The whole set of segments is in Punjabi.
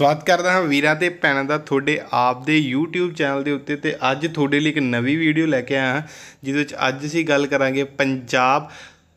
ਸਵਾਗਤ ਕਰਦਾ ਹਾਂ ਵੀਰਾਂ ਤੇ ਭੈਣਾਂ ਦਾ ਤੁਹਾਡੇ ਆਪ ਦੇ YouTube ਚੈਨਲ ਦੇ ਉੱਤੇ ਤੇ ਅੱਜ ਤੁਹਾਡੇ ਲਈ ਇੱਕ ਨਵੀਂ ਵੀਡੀਓ ਲੈ ਕੇ ਆਇਆ ਹਾਂ, ਜਿਹਦੇ ਵਿੱਚ ਅੱਜ ਅਸੀਂ ਗੱਲ ਕਰਾਂਗੇ ਪੰਜਾਬ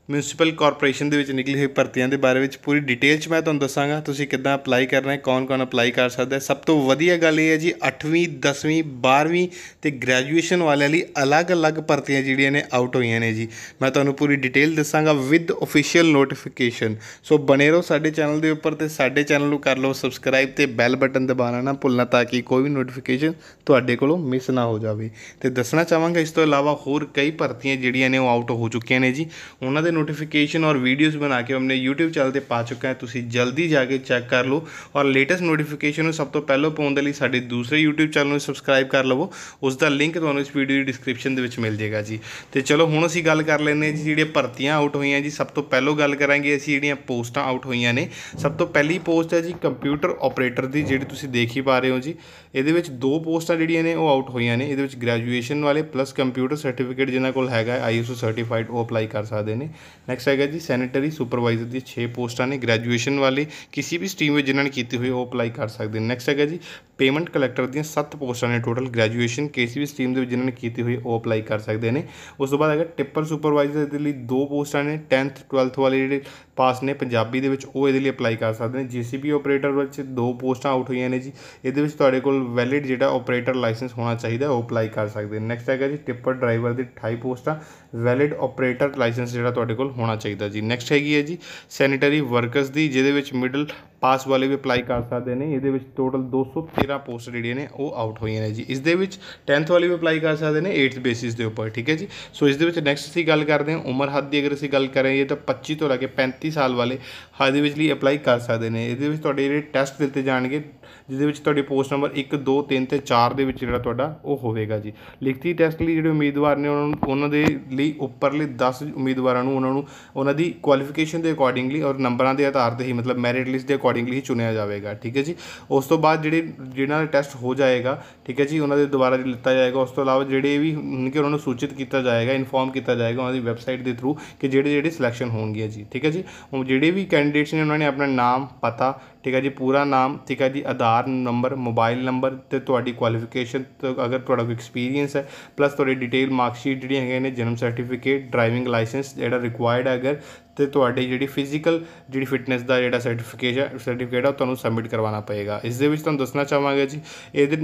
ਮਿਊਨਿਸਪਲ ਕਾਰਪੋਰੇਸ਼ਨ ਦੇ ਵਿੱਚ ਨਿਕਲੀ ਹੋਈ ਭਰਤੀਆਂ ਦੇ ਬਾਰੇ ਵਿੱਚ ਪੂਰੀ ਡਿਟੇਲ 'ਚ ਮੈਂ ਤੁਹਾਨੂੰ ਦੱਸਾਂਗਾ, ਤੁਸੀਂ ਕਿੱਦਾਂ ਅਪਲਾਈ ਕਰਨਾ ਹੈ, ਕੌਣ-ਕੌਣ ਅਪਲਾਈ ਕਰ ਸਕਦਾ ਹੈ। ਸਭ ਤੋਂ ਵਧੀਆ ਗੱਲ ਇਹ ਹੈ ਜੀ 8ਵੀਂ 10ਵੀਂ 12ਵੀਂ ਤੇ ਗ੍ਰੈਜੂਏਸ਼ਨ ਵਾਲਿਆਂ ਲਈ ਅਲੱਗ-ਅਲੱਗ ਭਰਤੀਆਂ ਜਿਹੜੀਆਂ ਨੇ ਆਊਟ ਹੋਈਆਂ ਨੇ ਜੀ। ਮੈਂ ਤੁਹਾਨੂੰ ਪੂਰੀ ਡਿਟੇਲ ਦੱਸਾਂਗਾ ਵਿਦ ਅਫੀਸ਼ੀਅਲ ਨੋਟੀਫਿਕੇਸ਼ਨ ਸੋ ਬਣੇ ਰਹੋ ਸਾਡੇ ਚੈਨਲ ਦੇ ਉੱਪਰ ਤੇ ਸਾਡੇ ਚੈਨਲ ਨੂੰ ਕਰ ਲਓ ਸਬਸਕ੍ਰਾਈਬ ਤੇ ਬੈਲ ਬਟਨ ਦਬਾਉਣਾ ਨਾ ਭੁੱਲਣਾ ਤਾਂ ਕਿ ਕੋਈ ਵੀ ਨੋਟੀਫਿਕੇਸ਼ਨ ਤੁਹਾਡੇ ਕੋਲੋਂ ਮਿਸ ਨਾ ਹੋ ਜਾਵੇ। ਤੇ ਦੱਸਣਾ ਚਾਹਾਂਗਾ ਇਸ ਤੋਂ ਇਲਾਵਾ ਹੋਰ ਕਈ ਭਰਤੀਆਂ ਜਿਹੜੀਆਂ ਨੇ ਉਹ ਆਊਟ ਹੋ ਚੁੱਕੀਆਂ ਨੇ ਜੀ। ਉਹਨਾਂ ਦੇ ਨੋਟੀਫਿਕੇਸ਼ਨ ਔਰ ਵੀਡੀਓਜ਼ ਬਣਾ ਕੇ ਆਪਣੇ YouTube ਚੈਨਲ ਤੇ ਪਾ ਚੁੱਕਾ ਹੈ। ਤੁਸੀਂ ਜਲਦੀ ਜਾ ਕੇ ਚੈੱਕ ਕਰ ਲਓ ਔਰ ਲੇਟੈਸਟ ਨੋਟੀਫਿਕੇਸ਼ਨ ਨੂੰ ਸਭ ਤੋਂ ਪਹਿਲਾਂ ਪਾਉਣ ਦੇ ਲਈ ਸਾਡੇ ਦੂਸਰੇ YouTube ਚੈਨਲ ਨੂੰ ਸਬਸਕ੍ਰਾਈਬ ਕਰ ਲਵੋ। ਉਸ ਦਾ ਲਿੰਕ ਤੁਹਾਨੂੰ ਇਸ ਵੀਡੀਓ ਦੀ ਡਿਸਕ੍ਰਿਪਸ਼ਨ ਦੇ ਵਿੱਚ ਮਿਲ ਜਾਏਗਾ ਜੀ। ਤੇ ਚਲੋ ਹੁਣ ਅਸੀਂ ਗੱਲ ਕਰ ਲੈਂਦੇ ਹਾਂ ਜੀ, ਜਿਹੜੀਆਂ ਭਰਤੀਆਂ ਆਊਟ ਹੋਈਆਂ ਜੀ, ਸਭ ਤੋਂ ਪਹਿਲਾਂ ਗੱਲ ਕਰਾਂਗੇ ਅਸੀਂ ਜਿਹੜੀਆਂ ਪੋਸਟਾਂ ਆਊਟ ਹੋਈਆਂ ਨੇ। ਸਭ ਤੋਂ ਪਹਿਲੀ ਪੋਸਟ ਹੈ ਜੀ ਕੰਪਿਊਟਰ ਆਪਰੇਟਰ ਦੀ, ਜਿਹੜੀ ਤੁਸੀਂ ਦੇਖ ਹੀ ਪਾ ਰਹੇ ਹੋ ਜੀ। ਇਹਦੇ ਵਿੱਚ ਦੋ ਪੋਸਟਾਂ ਜਿਹੜੀਆਂ ਨੇ ਉਹ ਆਊਟ ਹੋਈਆਂ ਨੇ। ਇਹਦੇ ਵਿੱਚ ਗ੍ਰੈਜੂਏਸ਼ਨ ਵਾਲੇ ਪਲੱਸ ਕੰਪਿਊਟਰ ਸਰਟੀਫਿਕੇਟ ਜਿਨ੍ਹਾਂ ਕੋਲ ਹੈਗਾ ਆਈਐਸਓ ਸਰਟੀਫਾਈਡ ਉਹ ਅਪਲਾਈ ਕਰ ਸਕਦੇ ਨੇ। ਨੈਕਸਟ ਹੈਗਾ ਜੀ ਸੈਨੇਟਰੀ ਸੁਪਰਵਾਈਜ਼ਰ ਦੀ 6 ਪੋਸਟਾਂ ਨੇ ਗ੍ਰੈਜੂਏਸ਼ਨ ਵਾਲੇ ਕਿਸੇ ਵੀ ਸਟਰੀਮ ਵਿੱਚ ਜਿਨ੍ਹਾਂ ਨੇ ਕੀਤੀ ਹੋਈ ਉਹ ਅਪਲਾਈ ਕਰ ਸਕਦੇ ਨੇ। ਨੈਕਸਟ ਹੈਗਾ ਜੀ ਪੇਮੈਂਟ ਕਲੈਕਟਰ ਦੀਆਂ 7 ਪੋਸਟਾਂ ਨੇ ਟੋਟਲ ਗ੍ਰੈਜੂਏਸ਼ਨ ਕਿਸੇ ਵੀ ਸਟਰੀਮ ਦੇ ਵਿੱਚ ਜਿਨ੍ਹਾਂ ਨੇ ਕੀਤੀ ਹੋਈ ਉਹ ਅਪਲਾਈ ਕਰ ਸਕਦੇ ਨੇ। ਉਸ ਤੋਂ ਬਾਅਦ ਹੈਗਾ ਟਿੱਪਰ ਸੁਪਰਵਾਈਜ਼ਰ ਦੇ ਲਈ ਦੋ ਪੋਸਟਾਂ ਨੇ 10th 12th ਵਾਲੇ ਜਿਹੜੇ ਪਾਸ ਨੇ ਪੰਜਾਬੀ ਦੇ ਵਿੱਚ, ਉਹ ਇਹਦੇ ਲਈ ਅਪਲਾਈ ਕਰ ਸਕਦੇ ਨੇ। ਜੀਸੀਬੀ ਆਪਰੇਟਰ ਵਿੱਚ ਦੋ ਪੋਸਟਾਂ ਆਊਟ ਹੋਈਆਂ ਨੇ ਜੀ। ਇਹਦੇ ਵਿੱਚ ਤੁਹਾਡੇ ਕੋਲ ਵੈਲਿਡ ਜਿਹੜਾ ਆਪਰੇਟਰ ਲਾਇਸੈਂਸ ਹੋਣਾ ਚਾਹੀਦਾ, ਉਹ ਅਪਲਾਈ ਕਰ ਸਕਦੇ ਨੇ। ਨੈਕਸਟ ਹੈਗਾ ਜੀ ਟਿੱਪਰ ਡਰਾਈਵਰ ਦੀ 28 ਪੋਸਟਾਂ ਵੈਲਿਡ ਆਪਰੇਟਰ ਲਾਇਸੈਂਸ ਜਿਹੜਾ ਤੁਹਾਡੇ ਕੋਲ ਹੋਣਾ ਚਾਹੀਦਾ ਜੀ। ਨੈਕਸਟ ਹੈਗੀ ਹੈ ਜੀ ਸੈਨੀਟਰੀ ਵਰਕਰਸ ਦੀ, ਜਿਹਦੇ ਵਿੱਚ ਮਿਡਲ ਪਾਸ ਵਾਲੇ ਵੀ ਅਪਲਾਈ ਕਰ ਸਕਦੇ ਨੇ। ਇਹਦੇ ਵਿੱਚ ਟੋਟਲ 213 ਪੋਸਟ ਜਿਹੜੀਆਂ ਨੇ, ਉਹ ਆਊਟ ਹੋਈਆਂ ਨੇ ਜੀ। ਇਸ ਦੇ ਵਿੱਚ 10th ਵਾਲੇ ਵੀ ਅਪਲਾਈ ਕਰ ਸਕਦੇ ਨੇ 8th ਬੇਸਿਸ ਦੇ ਉੱਪਰ, ਠੀਕ ਹੈ ਜੀ। ਸੋ ਇਸ ਦੇ ਵਿੱਚ ਨੈਕਸਟ ਅਸੀਂ ਗੱਲ ਕਰਦੇ ਹਾਂ, ਉਮਰ ਹੱਦ ਦੀ ਅਗਰ ਅਸੀਂ ਗੱਲ ਕਰੀਏ ਤਾਂ 25 ਤੋਂ ਲੈ ਕੇ 35 ਸਾਲ ਵਾਲੇ ਹੱਦ ਦੇ ਵਿੱਚ ਲਈ ਅਪਲਾਈ ਕਰ ਸਕਦੇ ਨੇ। ਇਹਦੇ ਵਿੱਚ ਤੁਹਾਡੇ ਜਿਹੜੇ ਟੈਸਟ ਦਿੱਤੇ ਜਾਣਗੇ ਜਿਹਦੇ ਵਿੱਚ ਤੁਹਾਡੀ ਪੋਸਟ ਨੰਬਰ 1 2 3 ਤੇ 4 ਦੇ ਵਿੱਚ ਜਿਹੜਾ ਤੁਹਾਡਾ ਉਹ ਹੋਵੇਗਾ ਜੀ। ਲਿਖਤੀ ਟੈਸਟ ਲਈ ਜਿਹੜੇ ਉਮੀਦਵਾਰ ਨੇ ਉਹਨਾਂ ਨੂੰ, ਉਹਨਾਂ ਦੇ ਲਈ ਉੱਪਰਲੇ 10 ਉਮੀਦਵਾਰਾਂ ਨੂੰ ਉਹਨਾਂ ਨੂੰ, ਉਹਨਾਂ ਦੀ ਕੁਆਲੀਫਿਕੇਸ਼ਨ ਦੇ ਅਕੋਰਡਿੰਗਲੀ ਔਰ ਨੰਬਰਾਂ ਦੇ ਆਧਾਰ ਤੇ ਹੀ, ਮਤਲਬ ਮੈਰਿਟ ਲਿਸਟ ਦੇ ਅਕੋਰਡਿੰਗਲੀ ਹੀ ਚੁਣਿਆ ਜਾਵੇਗਾ, ਠੀਕ ਹੈ ਜੀ? ਉਸ ਤੋਂ ਬਾਅਦ ਜਿਹੜੇ, ਜਿਹਨਾਂ ਦਾ ਟੈਸਟ ਹੋ ਜਾਏਗਾ, ਠੀਕ ਹੈ ਜੀ, ਉਹਨਾਂ ਦੇ ਦੁਬਾਰਾ ਲਿੱਤਾ ਜਾਏਗਾ, ਉਸ ਤੋਂ ਇਲਾਵਾ ਜਿਹੜੇ ਵੀ ਕਿ ਉਹਨਾਂ ਨੂੰ ਸੂਚਿਤ ਕੀਤਾ ਜਾਏਗਾ ਇਨਫੋਰਮ ਕੀਤਾ ਜਾਏਗਾ ਉਹਨਾਂ ਦੀ ਵੈਬਸਾਈਟ ਦੇ ਥਰੂ ਕਿ ਜਿਹੜੇ ਜਿਹੜੇ ਸਿਲੈਕਸ਼ਨ ਹੋਣਗੇ ਜੀ, ਠੀਕ ਹੈ ਜੀ? ਉਹ ਜਿਹੜੇ ਵੀ ਕੈਂਡੀਡੇਟਸ ਨੇ, ਉਹਨਾਂ ਨੇ ਆਪਣਾ ਨਾਮ, ਪਤਾ ਠੀਕ ਹੈ ਜੀ, ਪੂਰਾ ਨਾਮ, ਠੀਕ ਹੈ ਜੀ, ਆਧਾਰ ਨੰਬਰ, ਮੋਬਾਈਲ ਨੰਬਰ ਤੇ ਤੁਹਾਡੀ ਕੁਆਲੀਫਿਕੇਸ਼ਨ ਅਗਰ ਤੁਹਾਡਾ ਕੋਈ ਐਕਸਪੀਰੀਅੰਸ ਹੈ ਪਲੱਸ ਤੁਹਾਡੀ ਡਿਟੇਲ ਮਾਰਕਸ਼ੀਟ ਜਿਹੜੀਆਂ ਹੈਗੀਆਂ ਨੇ, ਜਨਮ ਸਰਟੀਫਿਕੇਟ ਡਰਾਈਵਿੰਗ ਲਾਇਸੈਂਸ ਜਿਹੜਾ ਰਿਕੁਆਇਰਡ ਹੈ ਅਗਰ ਤੇ ਤੁਹਾਡੀ ਜਿਹੜੀ ਫਿਜ਼ੀਕਲ ਜਿਹੜੀ ਫਿਟਨੈਸ ਦਾ ਜਿਹੜਾ ਸਰਟੀਫਿਕੇਟ ਸਰਟੀਫਿਕੇਟ ਆ, ਉਹ ਤੁਹਾਨੂੰ ਸਬਮਿਟ ਕਰਵਾਉਣਾ ਪਏਗਾ। ਇਸ ਦੇ ਵਿੱਚ ਤੁਹਾਨੂੰ ਦੱਸਣਾ ਚਾਹਾਂਗੇ ਜੀ, ਇਹਦੇ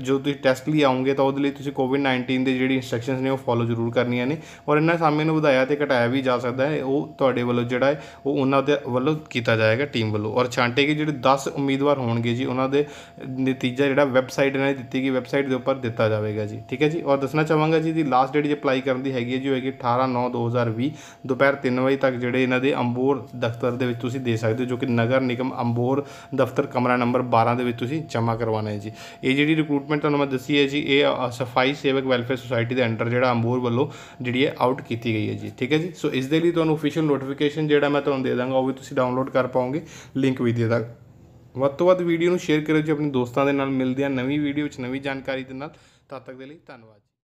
ਜੋ ਤੁਸੀਂ ਟੈਸਟ ਲਈ ਆਉਂਗੇ, ਤਾਂ ਉਹਦੇ ਲਈ ਤੁਸੀਂ ਕੋਵਿਡ 19 ਦੇ ਜਿਹੜੀ ਇਨਸਟਰਕਸ਼ਨਸ ਨੇ, ਉਹ ਫੋਲੋ ਜ਼ਰੂਰ ਕਰਨੀਆਂ ਨੇ। ਔਰ ਇਹਨਾਂ ਸਮੇਂ ਨੂੰ ਵਧਾਇਆ ਤੇ ਘਟਾਇਆ ਵੀ ਜਾ ਸਕਦਾ ਹੈ। ਉਹ ਤੁਹਾਡੇ ਵੱਲੋਂ ਜਿਹੜਾ ਹੈ, ਉਹ ਉਹਨਾਂ ਦੇ ਵੱਲੋਂ ਕੀਤਾ ਜਾਏਗਾ ਟੀਮ ਵੱਲੋਂ। ਔਰ ਛਾਂਟੇ ਜਿਹੜੇ 10 ਉਮੀਦਵਾਰ ਹੋਣਗੇ ਜੀ, ਉਹਨਾਂ ਦੇ ਨਤੀਜਾ ਜਿਹੜਾ ਵੈਬਸਾਈਟ ਇਹਨਾਂ ਨੇ ਦਿੱਤੀ ਗਈ ਵੈਬਸਾਈਟ ਦੇ ਉੱਪਰ ਦਿੱਤਾ ਜਾਵੇਗਾ ਜੀ। ਠੀਕ ਹੈ ਜੀ? ਔਰ ਦੱਸਣਾ ਚਾਹਾਂਗਾ ਜੀ ਦੀ ਲਾਸਟ ਡੇਟ ਜੇ ਅਪਲਾਈ ਕਰਨ ਦੀ ਹੈਗੀ ਹੈ ਜੀ ਹੋਏਗੀ 18 9 2020 ਦੁਪਹਿਰ 3 ਵਜੇ ਤੱਕ ਜਿਹੜੇ ਇਹਨਾਂ ਦੇ ਅੰਬੋਰ ਦਫ਼ਤਰ ਦੇ ਵਿੱਚ ਤੁਸੀਂ ਦੇ ਸਕਦੇ ਹੋ, ਜੋ ਕਿ ਨਗਰ ਨਿਗਮ ਅੰਬੋਰ ਦਫ਼ਤਰ ਕਮਰਾ ਨੰਬਰ 12 ਦੇ ਵਿੱਚ ਤੁਸੀਂ ਜਮ੍ਹਾਂ ਕਰਵਾਉਣਾ ਹੈ ਜੀ। ਇਹ ਜਿਹੜੀ ਰਿਕਰੂਟਮੈਂਟ ਤੁਹਾਨੂੰ ਮੈਂ ਦੱਸੀ ਹੈ ਜੀ, ਇਹ ਸਫ਼ਾਈ ਸੇਵਕ ਵੈਲਫੇਅਰ ਸੁਸਾਇਟੀ ਦੇ ਅੰਡਰ ਜਿਹੜਾ ਅੰਬੋਰ ਵੱਲੋਂ ਜਿਹੜੀ ਹੈ ਆਊਟ ਕੀਤੀ ਗਈ ਹੈ ਜੀ, ਠੀਕ ਹੈ ਜੀ? ਸੋ ਇਸ ਦੇ ਲਈ ਤੁਹਾਨੂੰ ਅਫੀਸ਼ੀਅਲ ਨੋਟੀਫਿਕੇਸ਼ਨ ਜਿਹੜਾ ਮੈਂ ਤੁਹਾਨੂੰ ਦੇ ਦਾਂਗਾ, ਉਹ ਵੀ ਤੁਸੀਂ ਡਾਊਨਲੋਡ ਕਰ ਪਾਓਗੇ ਲਿੰਕ ਵੀ ਦੇ ਦਾਂਗਾ। ਵੱਧ ਤੋਂ ਵੱਧ ਵੀਡੀਓ ਨੂੰ ਸ਼ੇਅਰ ਕਰਿਓ ਜੀ, ਆਪਣੇ ਦੋਸਤਾਂ ਦੇ ਨਾਲ ਮਿਲਦੇ ਆ ਨਵੀਂ ਵੀਡੀਓ ਵਿੱਚ ਨਵੀਂ ਜਾਣਕਾਰੀ ਦੇ ਨਾਲ। ਤਦ ਤੱਕ ਦੇ ਲਈ ਧੰਨਵਾਦ